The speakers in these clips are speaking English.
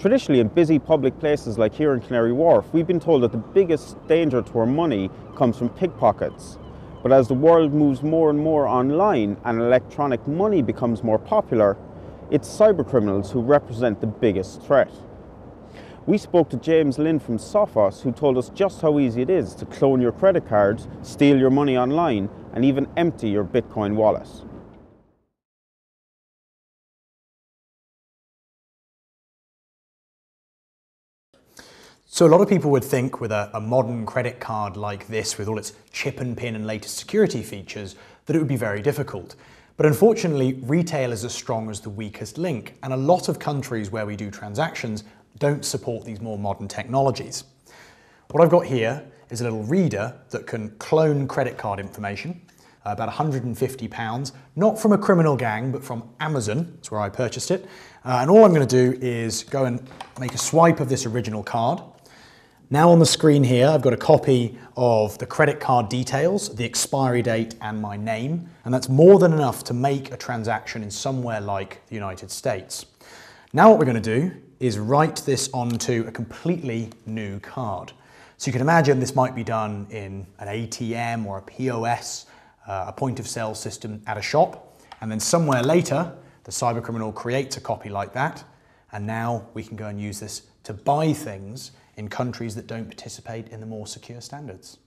Traditionally, in busy public places like here in Canary Wharf, we've been told that the biggest danger to our money comes from pickpockets. But as the world moves more and more online and electronic money becomes more popular, it's cybercriminals who represent the biggest threat. We spoke to James Lyne from Sophos who told us just how easy it is to clone your credit cards, steal your money online, and even empty your Bitcoin wallet. So a lot of people would think with a, a, modern credit card like this, with all its chip and pin and latest security features, that it would be very difficult. But unfortunately, retail is as strong as the weakest link, and a lot of countries where we do transactions don't support these more modern technologies. What I've got here is a little reader that can clone credit card information, uh, about 150 pounds, not from a criminal gang, but from Amazon, that's where I purchased it. Uh, and all I'm gonna do is go and make a swipe of this original card, now on the screen here, I've got a copy of the credit card details, the expiry date and my name, and that's more than enough to make a transaction in somewhere like the United States. Now what we're going to do is write this onto a completely new card. So you can imagine this might be done in an ATM or a POS, uh, a point of sale system at a shop, and then somewhere later, the cybercriminal creates a copy like that, and now we can go and use this to buy things in countries that don't participate in the more secure standards.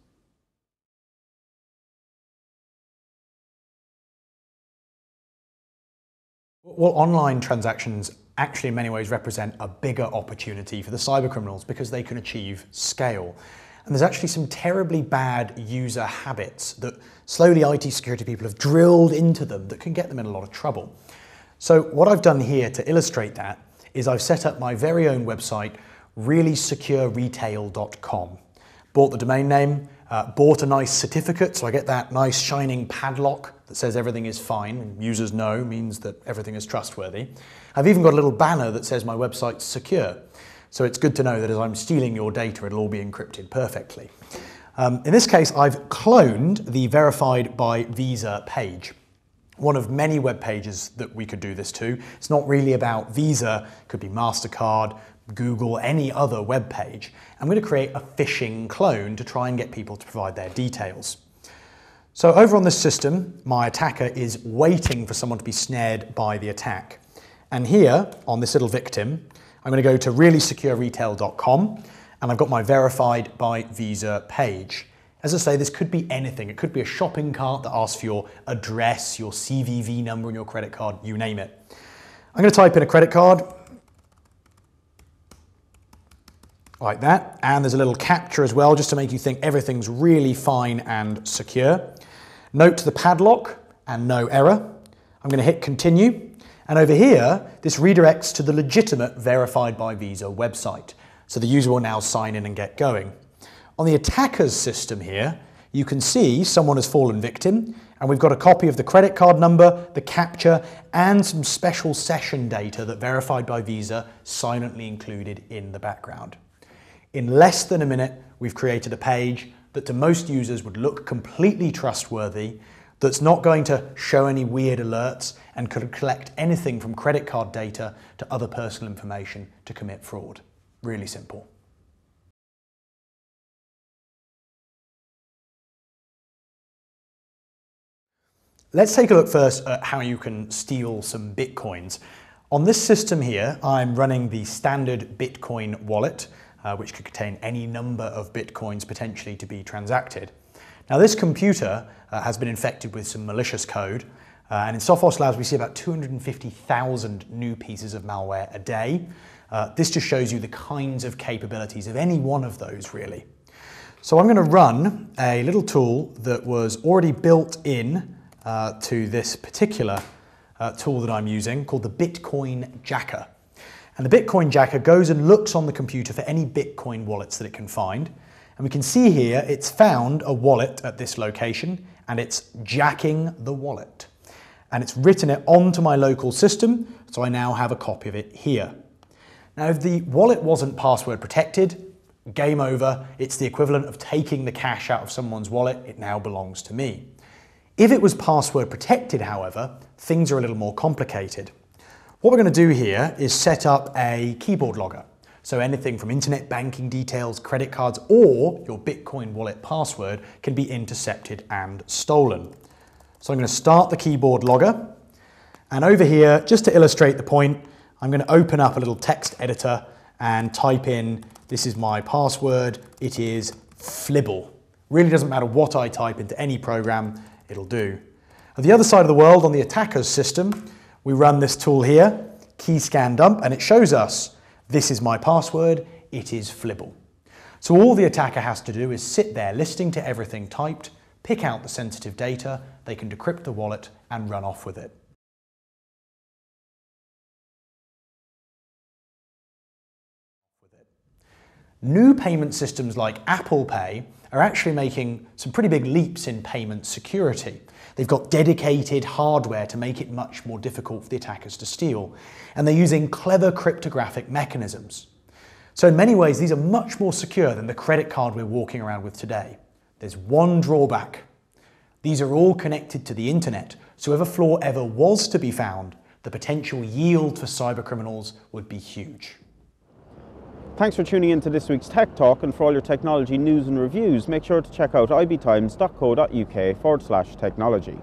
Well, online transactions actually in many ways represent a bigger opportunity for the cybercriminals because they can achieve scale. And there's actually some terribly bad user habits that slowly IT security people have drilled into them that can get them in a lot of trouble. So what I've done here to illustrate that is I've set up my very own website reallysecureRetail.com. Bought the domain name, uh, bought a nice certificate, so I get that nice shining padlock that says everything is fine. Users know means that everything is trustworthy. I've even got a little banner that says my website's secure. So it's good to know that as I'm stealing your data, it'll all be encrypted perfectly. Um, in this case, I've cloned the verified by Visa page one of many web pages that we could do this to. It's not really about Visa, it could be MasterCard, Google, any other web page. I'm going to create a phishing clone to try and get people to provide their details. So over on this system, my attacker is waiting for someone to be snared by the attack. And here, on this little victim, I'm going to go to reallysecureRetail.com and I've got my verified by Visa page. As I say, this could be anything. It could be a shopping cart that asks for your address, your CVV number and your credit card, you name it. I'm going to type in a credit card, like that. And there's a little capture as well, just to make you think everything's really fine and secure. Note the padlock and no error. I'm gonna hit continue. And over here, this redirects to the legitimate verified by Visa website. So the user will now sign in and get going. On the attacker's system here, you can see someone has fallen victim and we've got a copy of the credit card number, the capture, and some special session data that verified by Visa silently included in the background. In less than a minute, we've created a page that to most users would look completely trustworthy, that's not going to show any weird alerts and could collect anything from credit card data to other personal information to commit fraud. Really simple. Let's take a look first at how you can steal some Bitcoins. On this system here, I'm running the standard Bitcoin wallet uh, which could contain any number of bitcoins potentially to be transacted. Now this computer uh, has been infected with some malicious code uh, and in Sophos Labs we see about 250,000 new pieces of malware a day. Uh, this just shows you the kinds of capabilities of any one of those really. So I'm going to run a little tool that was already built in uh, to this particular uh, tool that I'm using called the Bitcoin Jacker. And the Bitcoin Jacker goes and looks on the computer for any Bitcoin wallets that it can find. And we can see here it's found a wallet at this location and it's jacking the wallet. And it's written it onto my local system, so I now have a copy of it here. Now, if the wallet wasn't password protected, game over. It's the equivalent of taking the cash out of someone's wallet. It now belongs to me. If it was password protected, however, things are a little more complicated. What we're going to do here is set up a keyboard logger. So anything from internet banking details, credit cards, or your Bitcoin wallet password can be intercepted and stolen. So I'm going to start the keyboard logger. And over here, just to illustrate the point, I'm going to open up a little text editor and type in, this is my password, it is Flibble. Really doesn't matter what I type into any program, it'll do. At the other side of the world, on the attacker's system, we run this tool here, key scan dump, and it shows us this is my password, it is Flibble. So all the attacker has to do is sit there listening to everything typed, pick out the sensitive data, they can decrypt the wallet and run off with it. New payment systems like Apple Pay are actually making some pretty big leaps in payment security. They've got dedicated hardware to make it much more difficult for the attackers to steal. And they're using clever cryptographic mechanisms. So in many ways, these are much more secure than the credit card we're walking around with today. There's one drawback. These are all connected to the internet, so if a flaw ever was to be found, the potential yield for cybercriminals would be huge. Thanks for tuning in to this week's Tech Talk and for all your technology news and reviews, make sure to check out ibtimes.co.uk forward slash technology.